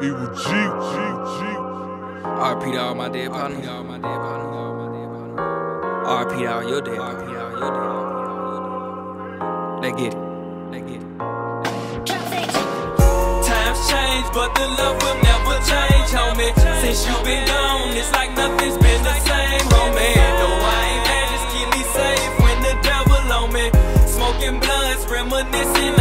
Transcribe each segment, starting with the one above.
Evil G, G, G. RP to all my dead partners. RP to all your dead partners. Let's get it. Let's get it. Times change, but the love will never change, homie. Since you been gone, it's like nothing's been the same, homie. No, I ain't mad, just keep me safe when the devil on me. Smoking blunts, reminiscing,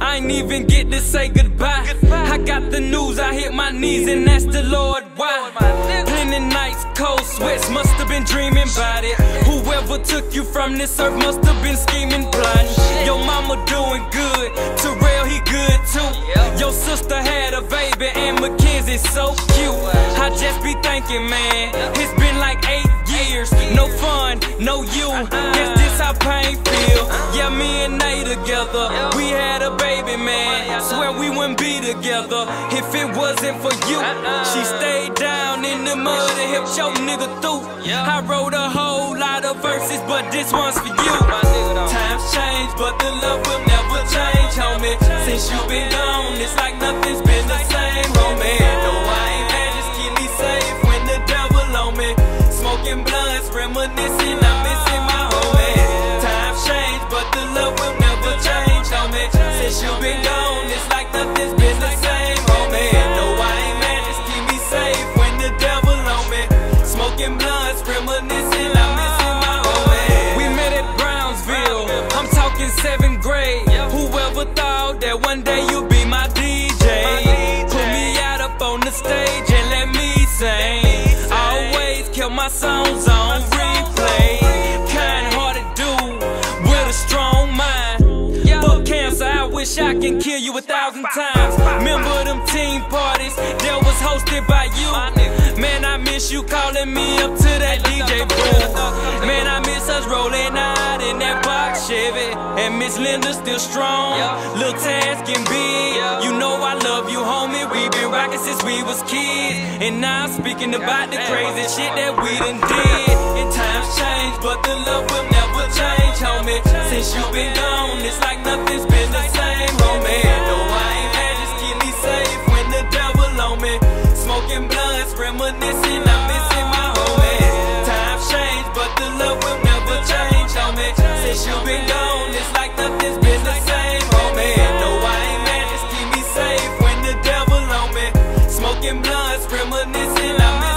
I ain't even get to say goodbye. I got the news, I hit my knees and asked the Lord why. Plenty nights, cold sweats, must have been dreaming about it. Whoever took you from this earth must have been scheming blind. Your mama doing good, Terrell he good too. Your sister had a baby and Mackenzie so cute. I just be thinking, man, it's been like eight years, no fun, no you. Guess this how pain feel. Together if it wasn't for you. She stayed down in the mud and helped your nigga through. I wrote a whole lot of verses, but this one's for you. Times change, but the love will never change, homie. Since you been gone, it's like nothing's that one day you'll be my DJ? Put me out up on the stage and let me sing. Always kill my songs on replay. Kind hearted dude with a strong mind. Fuck cancer, I wish I can kill you a thousand times. Remember them team parties that was hosted by you? Man, I miss you calling me up Linda still strong. Little Taz can big. You know I love you, homie. We been rocking since we was kids. And now I'm speaking about the crazy shit that we done did. And times change, but the love will never change, homie. Since you been gone, it's like nothing's been the same, homie. No, I ain't mad, just keep me safe when the devil on me. Smoking blunts, reminiscing, missing, I'm